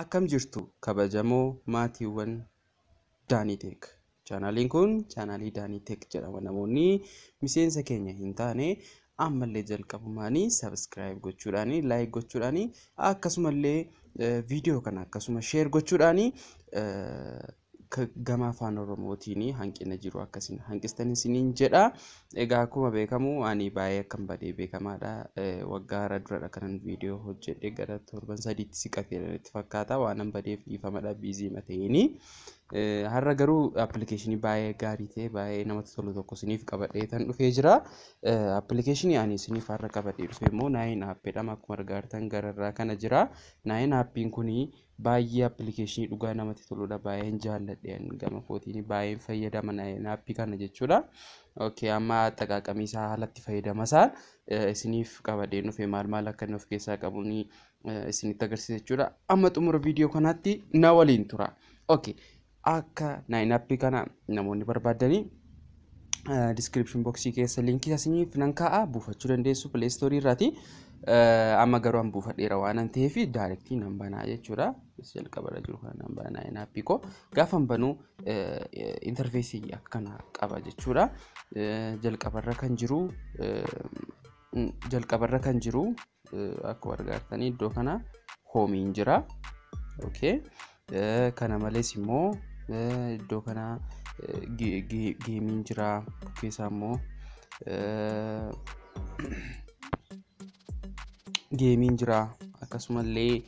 Akkam jirtu kabajamoo maatiiwwan Daaniiteek. Chaanaaliin kun chaanaalii Daaniiteek jedhama. Namoonni miseensa keenya hin taane ammallee jalqabumaanii sabiskiraayib gochuudhaanii laayik gochuudhaanii akkasumallee viidiyoo kana akkasuma sheer gochuudhaanii gama afaan oromootiin hanqina jiru akkasiin hanqistan isiniin jedha. Egaa akkuma beekamu ani baay'ee akkan badee beekamaadha. Waggaa hara duradha kanan viidiyoo hojjedhe gara torban sadiitti siqatee itti fakkaata waan an badeef dhiifamadha biizii mata'ini. Har'a garuu appilikeeshinii baay'ee gaarii ta'e baay'ee namatti tolu tokko isiniif qabadhee tan dhufee jira. Appilikeeshinii ani isiniif har'a qabadhee dhufe immoo naayin aapp jedhama akkuma argitan gararraa kana jira. Naayin aappiin kunii baay'ee appilikeeshinii dhugaa namatti toludha baay'een jaalladhe gama kootiin baay'een fayyadama naayin aappii kana jechuudha. Okay, amma xaqaaqamii isaa haalatti fayyadama isaa isiniif qabadhee dhufe maal maal akka inni of keessaa qabu isinitti agarsiisa jechuudha. Amma xumura viidiyoo kanaatti na waliin tura. Okay, akka naayin aappii kana namoonni barbaadanii diskiripshin boksii keessa liinkii isiniif nan kaa'a buufachuu dandeessu pileestoorii irraati. Amma garuu an buufadheera waan an ta'eef daayirektii nan banaa jechuudha. Jalqabarra jiru kana nan banaa naayin aappii koo gaafa banuu intarfeesii akkana qaba jechuudha. Jalqabarra kan jiru jalqabarra kan jiru akkuma argitanii iddoo kana hoomiin jira. Okay. Kana malees immoo iddoo kana geemiin jira keessaa immoo geemiin jira akkasumallee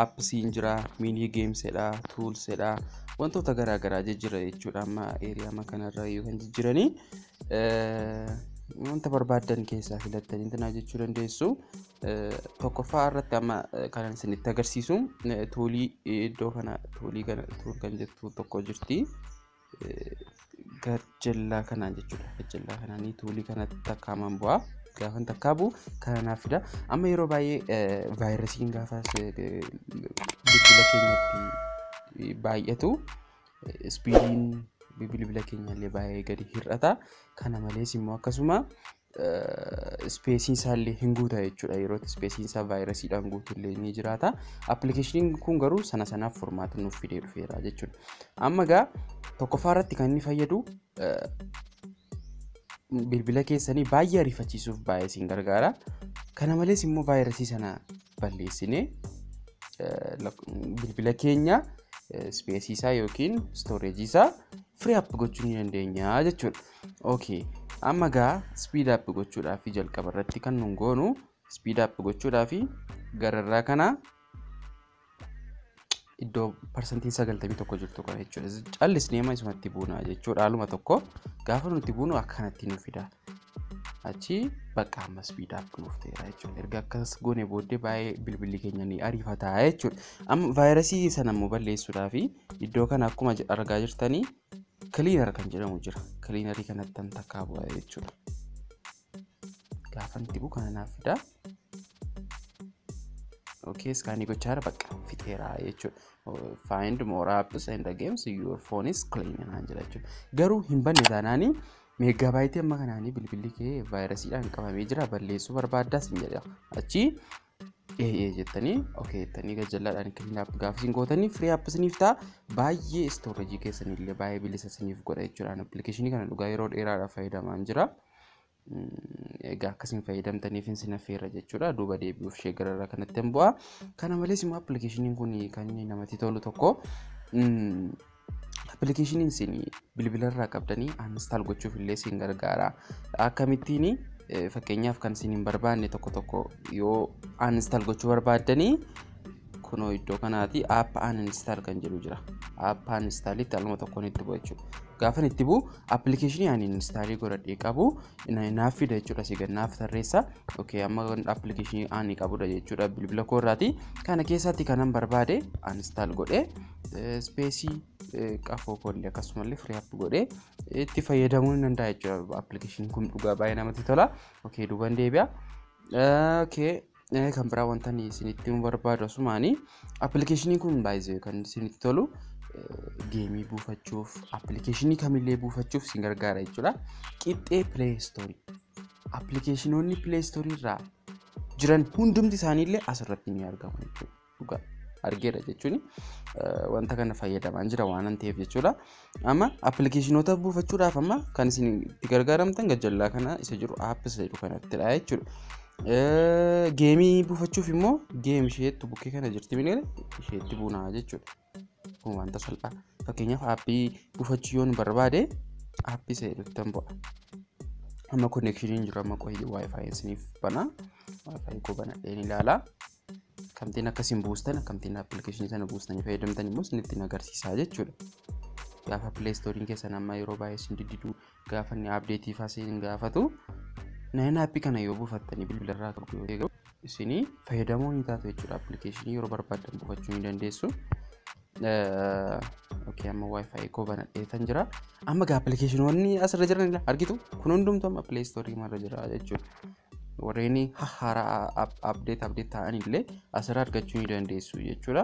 aappisiin jira miinii geemsedha tuulsedha wantoota garaagaraa jijjira jechuudha amma eeriyaa kanarra yoo kan jijjiranii wanta barbaaddan keessaa filattanii tanaa jechuu dandeessu. Tokkoffaa irratti amma kanan isinitti agarsiisu tuulii iddoo kana tuulii kan jettu tokko jirti. Gajjallaa kanaan jechuudha. Gajjallaa kanaanii tuulii kanatti takkaaman bu'aa. Gaafa takkaa bu'u kana naaf fida. Amma yeroo baay'ee vaayirasiin gaafa bilbila keenyatti baay'atu ispiidiin bilbila keenyallee baay'ee gadi hir'ata. Kana malees immoo akkasuma ispeesiin isaallee hin guuta jechuudha. Yeroo ispeesiin isaa vaayirasiidhaan guutullee ni jiraata. Appilikeeshiniin kun garuu sana sanaaf furmaata nuuf fidee dhufeera jechuudha. Amma egaa tokkoffaa irratti kan inni fayyadu bilbila keessanii baay'ee ariifachiisuuf baay'ee isin gargaara. Kana malees immoo vaayirasii sana balleessinee bilbila keenya ispeesii isaa yookiin stooreejii isaa firii app gochuu ni dandeenya jechuudha. Okay. Amma egaa spiid app gochuudhaaf jalqaba irratti kan nun goonu spiid app gochuudhaaf gararraa kana iddoo parsantiin sagaltamii tokko jirtu kana jechuudha. Callisnee amma isumatti buunaa jechuudha. Haaluma tokko gaafa nuti buunu akkanatti nu fida. Achi bakka amma spiid app nuuf ta'eera jechuudha. Erga akkas goone booddee baay'ee bilbilli keenya ni ariifata jechuudha. Amma vaayirasii sana immoo balleessuudhaaf iddoo kana akkuma argaa jirtanii kiliinar kan jedhamu jira. Kiliinarii kanatti kan takkaa bu'aa jechuudha. Gaafa nuti bu'u kana naaf fida. Okay, iskaanii gochaa jira bakka fixeera jechuudha. Find more apps and games your phone is clean naan jedha jechuudha. Garuu hin banne taanaanii meeggaabaaytii amma kanaanii bilbilli kee vaayirasiidhaan qabamee jira balleessuu barbaaddaas hin jedha. Achi ee jettanii okay jettanii gajjallaadhaan kiliin app gaafa isin gootanii firii app isiniif ta'a baay'ee istooreejii keessanillee baay'ee bilisa isiniif godha jechuudha. Appilikeeshinii kana dhugaa yeroo dheeraadhaaf fayyadamaa jira. Egaa akkasiin fayyadamtaniif isin affeerra jechuudha. Duuba deebi'uuf ishee gararraa kanatti hin bu'a. Kana malees immoo appilikeeshiniin kun kan namatti tolu tokko appilikeeshiniin isin bilbilarraa qabdanii anstaal gochuuf illee isin gargaara. Akkamittiin fakkeenyaaf kan isin hin barbaanne tokko tokko yoo anstaal gochuu barbaaddanii kunoo iddoo kanaati app uninstall kan jedhu jira. App uninstalitti aluma tokkoon itti bu'a jechuudha. Gaafa itti bu'u appilikeeshinii ani instaalii godhadhee qabu naaf fida jechuudha. Si naaf tarreessa. Okay amma appilikeeshinii ani qabudha jechuudha bilbila koorraati. Kana keessatti kanan barbaade uninstall godhee ispeesii qafoo koollee akkasumallee firii app godhee itti fayyadamuu ni danda'a jechuudha. Appilikeeshiniin kun dhugaa baay'ee namatti tola. Okay duuban deebi'a. Okay. kan biraa wanta isinitti barbaadu asumaanii appilikeeshiniin kun baay'ee kan isinitti tolu geemii buufachuuf appilikeeshinii kamillee buufachuuf isin gargaara jechuudha. Qixxee pileestoorii appilikeeshinoonni pileestoorii irraa jiran hundumti isaaniillee asirratti ni argamu jechuudha. argeera jechuun wanta kana fayyadamaan jira waan an ta'eef jechuudha. Amma appilikeeshinoota buufachuudhaaf amma kan isin itti gargaaramtan gajjallaa kana isa jiru aappis jedhu kanattidha jechuudha. Geemii buufachuuf immoo geem isheettu bukkee kana jirti minee isheetti buunaa jechuudha. Kun wanta salphaa. Fakkeenyaaf aappii buufachuu yoo nu barbaade aappii jedhutti bu'a. Amma konneekshiniin jiru amma qoyyee waayifaayi isiniif banaa. Waayifaayi koo banadheen ilaalaa. Kamtiin akkasiin buustan akkamittiin appilikeeshinii sana buustanii fayyadamtan immoo isinitti agarsiisaa jechuudha. Gaafa pileestooriin keessan amma yeroo baay'ee isin diddidu gaafa inni abdeetii faasiin gaafatu naan aappii kana yoo buufattanii bilbilarraa qabdu yoo ta'u isinii fayyadamoo ni taatu jechuudha. Appilikeeshinii yeroo barbaadan buufachuu ni dandeessu. Okay, amma waayifaayi koo banadheetan jira. Amma gaa appilikeeshinoonni asirra jiran argitu kun hundumtuu amma pileestoorii irra jira jechuudha. warreen haaraa abdeet abdeet ta'an illee asirraa argachuu ni dandeessu jechuudha.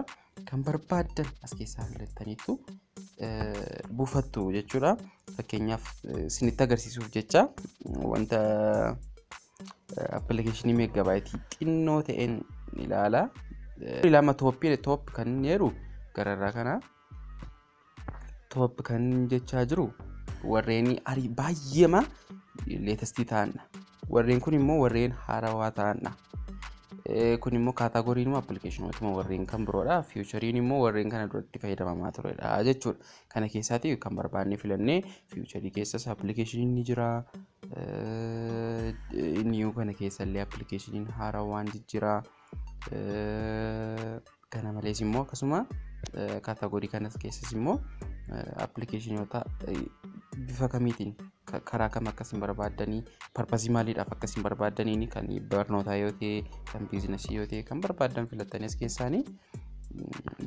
Kan barbaaddan as keessaa filattaniitu buufattu jechuudha. Fakkeenyaaf isinitti agarsiisuuf jecha wanta appilikeeshinii meeggabaayitii xinnoo ta'een ilaala. Ilaalama tooppii tooppi kan inni jedhu gararraa kana tooppi kan jechaa jiru warreen baay'eema leetestii ta'anidha. warreen kun immoo warreen haarawaa ta'anidha. Kun immoo kaataagoriin appilikeeshinootuma warreen kan biroodha. Fiichariin immoo warreen kana duratti fayyadamamaa turedha jechuudha. Kana keessaati kan barbaadne filannee fiicharii keessas appilikeeshiniin ni jira. Inni kana keessallee appilikeeshiniin haarawaan jira. Kana malees immoo akkasuma kaataagorii kanas keessas immoo appilikeeshinoota bifa kamiitiin karaa kam akkasiin barbaaddanii parpasii maaliidhaaf akkasiin barbaaddanii kan barnootaa yoo ta'e kan biizinasii yoo ta'e kan barbaaddan filattanii as keessaanii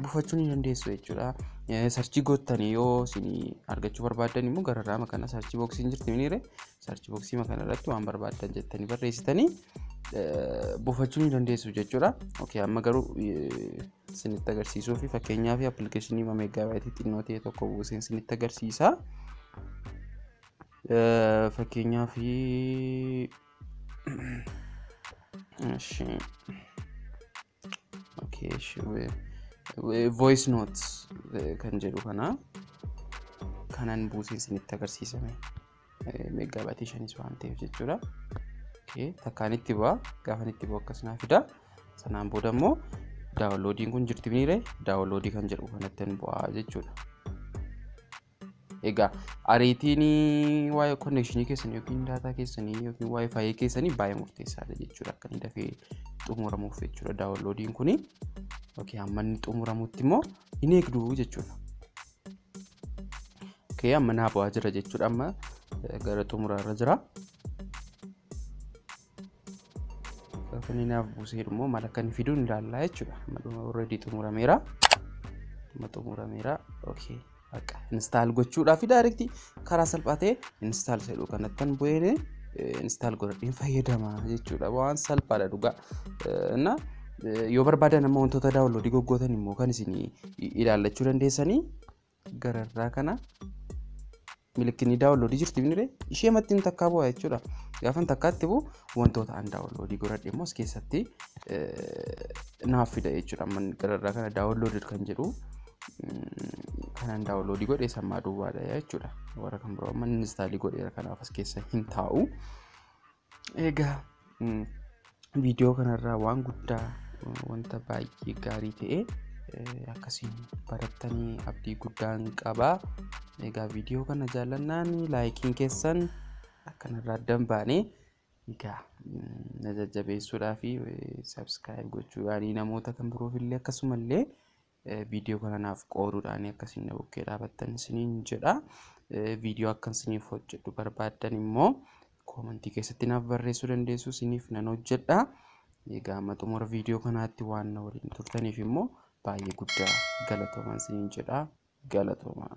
buufachuu ni dandeessu jechuudha. Sarchii goottanii yoo isin argachuu barbaaddan immoo gararraa kana sarchii booksiin jirti miniire sarchii booksii kana irratti waan barbaaddan jettanii barreessitanii buufachuu ni dandeessu jechuudha. Amma garuu isinitti agarsiisuu fi fakkeenyaaf appilikeeshinii meeggaabaaytii xinnoo ta'e tokko buuseen isinitti agarsiisa. Fakkeenyaaf voice notes kan jedhu kana kanan buuseen isinitti agarsiisame meeggaabaaytii shanis waan ta'eef jechuudha. Takkaan itti bu'a gaafa itti bu'u akkasuma fida sanaan booda immoo daawunloodiin kun jirti biniire daawunloodii kan jedhu kanatti hin bu'aa jechuudha. Egaa ariitiin waa'ee konnekshinii keessanii yookiin daataa keessanii yookiin waayifaayi keessanii baay'ee murteessaadha jechuudha akka inni dafee xumuramuuf jechuudha daawunloodiin kuni yookiin hamma inni xumuramutti immoo hin eegdu jechuudha. Okay, amma naa bu'aa jira jechuudha amma gara xumuraarra jira. Kan fiduun ilaallaa jechuudha. Amma already xumurameera. Amma xumurameera. Okay. Akka instaal gochuudhaaf daayirektii karaa salphaa ta'e instaal jedhu kanattan bu'een instaal godhadheen fayyadama jechuudha. Waan salphaadha dhugaa. Inna yoo barbaadan amma wantoota daawunloodii goggootan immoo kan isin ilaallachuu dandeessanii gararraa kana milikinni daawunloodii jirti binire ishee mattiin takkaa bu'a jechuudha. Gaafan takkaatti bu'u wantoota an daawunloodii godhadhe immoo as keessatti naaf fida jechuudha. Amma gararraa kana daawunloodii kan jedhu kanan daawunloodii godhee sammaa duwwaadha jechuudha. Warra kan biroo amma instaalii godheera kanaaf as keessa hin taa'u. Egaa viidiyoo kanarraa waan guddaa wanta baay'ee gaarii ta'e akkasiin barattanii abdii guddaan qabaa. Egaa viidiyoo kana jaallannaan laayikiin keessan akkanarraa addan baanee egaa na jajjabeessuudhaa fi sabskiraayib gochuudhaan namoota kan biroof illee akkasumallee viidiyoo kana naaf qooduudhaan akkasiin na bukkee dhaabattan isiniin jedha. Viidiyoo akkan isiniif hojjedhu barbaaddan immoo koomentii keessatti naaf barreessuu dandeessu isiniif nan hojjedha. Egaa amma xumura viidiyoo kanaatti waan na waliin turtaniif immoo baay'ee guddaa galatoomaa isiniin jedha. Galatoomaa.